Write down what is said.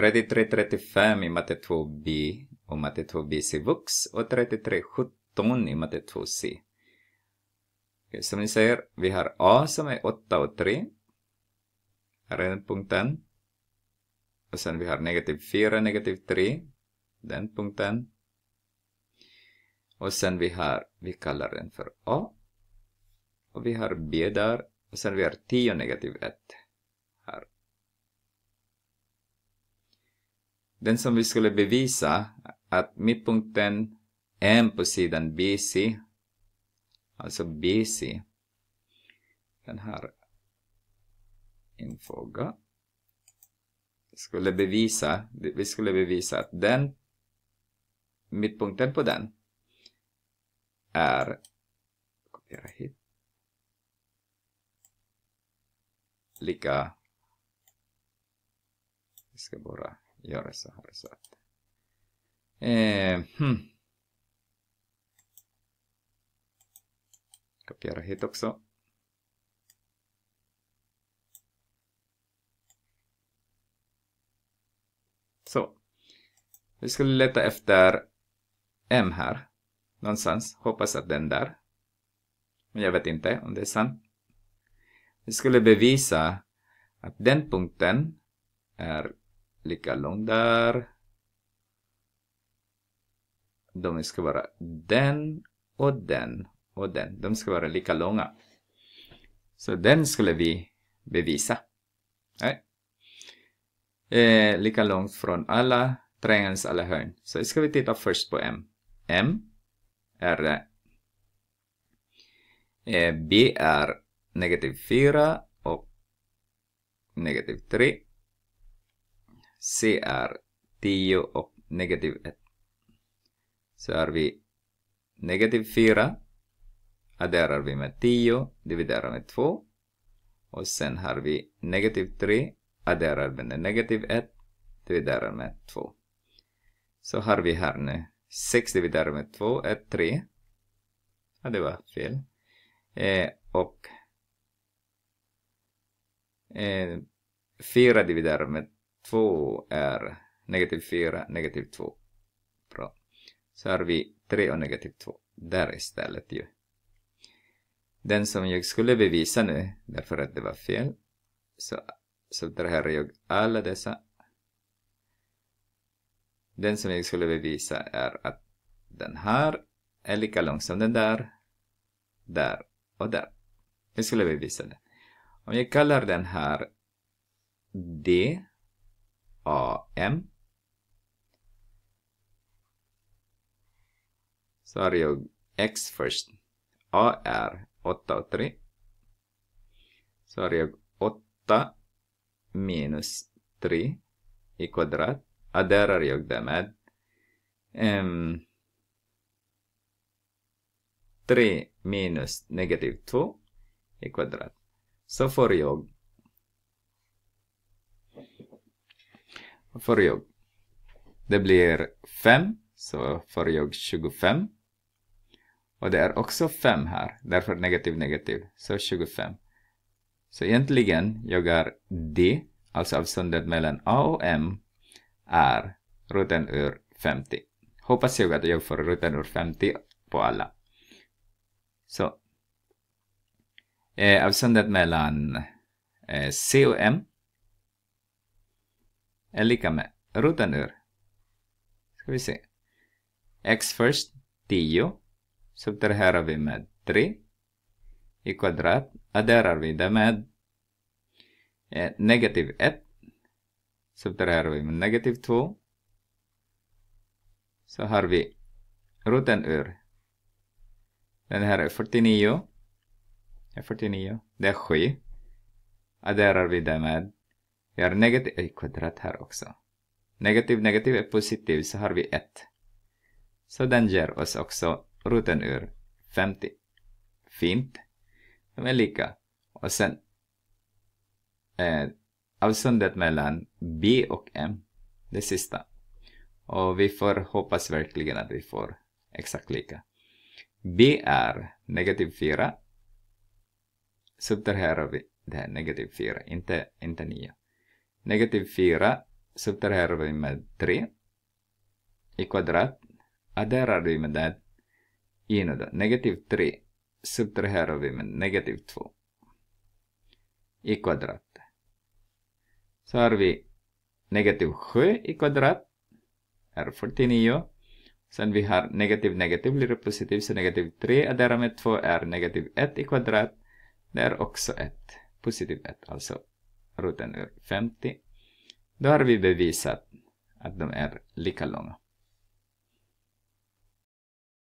3335 i matte 2b och matte 2b Vux och 33.17 i matte 2c. Som ni ser, vi har A som är 8 och 3. Här är den punkten. Och sen vi har negativ 4, negativ 3. Den punkten. Och sen vi har, vi kallar den för A. Och vi har B där. Och sen vi har 10 negativ 1. Den som vi skulle bevisa att mittpunkten M på sidan BC, alltså BC, den här infoga, skulle bevisa, vi skulle bevisa att den mittpunkten på den är, kopiera hit, lika, vi ska bara göra så här så att, eh, hmm. kopiera hit också. Så. Vi skulle leta efter M här. Någonstans. Hoppas att den där. Men jag vet inte om det är sant. Vi skulle bevisa att den punkten är lika lång där. De ska vara den och den och den. De ska vara lika långa. Så den skulle vi bevisa. Nej eh, lika långt från alla triangelns alla hörn. Så ska vi titta först på M. M är eh, B är negativ 4 och negativ 3. C är 10 och negativ 1. Så har vi negativ 4 adderar vi med 10, dividerar med 2. Och sen har vi negativ 3 adderar med negativ 1 dividerar med 2. Så har vi här nu 6 dividerar med 2 är 3. Ja, det var fel. Eh, och eh, 4 dividerar med 2 är negativ 4, negativ 2. Bra. Så har vi 3 och negativ 2. Där istället ju. Den som jag skulle bevisa nu, därför att det var fel, så subtraherar jag alla dessa. Den som jag skulle bevisa är att den här är lika lång som den där, där och där. Jag skulle bevisa det. Om jag kallar den här D, AM Så har jag X först. A är 8 och 3. Så har jag 8 minus 3 i kvadrat adderar jag det med ehm, um, 3 minus negativ 2 i kvadrat. Så får jag får jag det blir 5 så får jag 25 och det är också 5 här därför negativ negativ så 25 så egentligen, jag är D, alltså avståndet mellan A och M, är roten ur 50. Hoppas jag att jag får roten ur 50 på alla. Så. Eh, avståndet mellan eh, C och M är lika med roten ur. Ska vi se. X först, 10. Subtraherar vi med 3 i kvadrat adderar vi det med eh, negativ 1. Subtraherar vi med negativ 2. Så har vi roten ur. Den här är 49. Är 49. Det är 7. Adderar vi det med. Vi har negativ i kvadrat här också. Negativ negativ är positiv så har vi 1. Så den ger oss också roten ur 50. Fint. De är lika. Och sen eh, avståndet mellan B och M, det sista. Och vi får hoppas verkligen att vi får exakt lika. B är negativ 4. Subtraherar vi det här negativ 4, inte, inte 9. Negativ 4 subtraherar vi med 3 i kvadrat. Adderar vi med det ena då, negativ 3 subtraherar vi med negativ 2 i kvadrat. Så har vi negativ 7 i kvadrat är 49. Sen vi har negativ negativ blir positiv, så negativ 3 adderar med 2 är negativ 1 i kvadrat. Det är också 1, positiv 1, alltså roten ur 50. Då har vi bevisat att de är lika långa.